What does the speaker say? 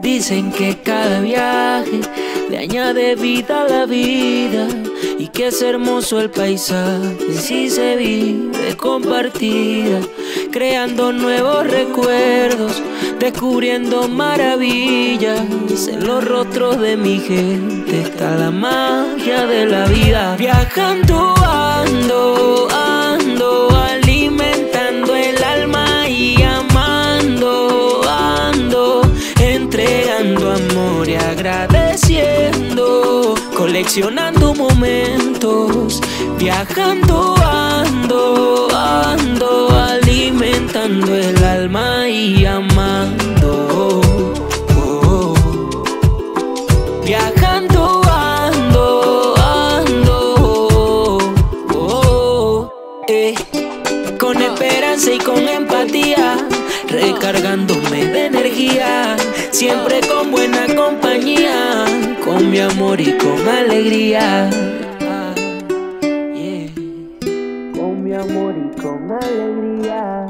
Dicen que cada viaje le añade vida a la vida y que es hermoso el paisaje si se vive compartida, creando nuevos recuerdos, descubriendo maravillas. En los rostros de mi gente está la magia de la vida. Viajando ando, ando, agradeciendo, coleccionando momentos, viajando ando, ando, alimentando el alma y amando. Viajando ando, ando, eh. con esperanza y con empatía, recargándome de energía, siempre mi amor y con alegría. Ah. Con mi amor y con alegría.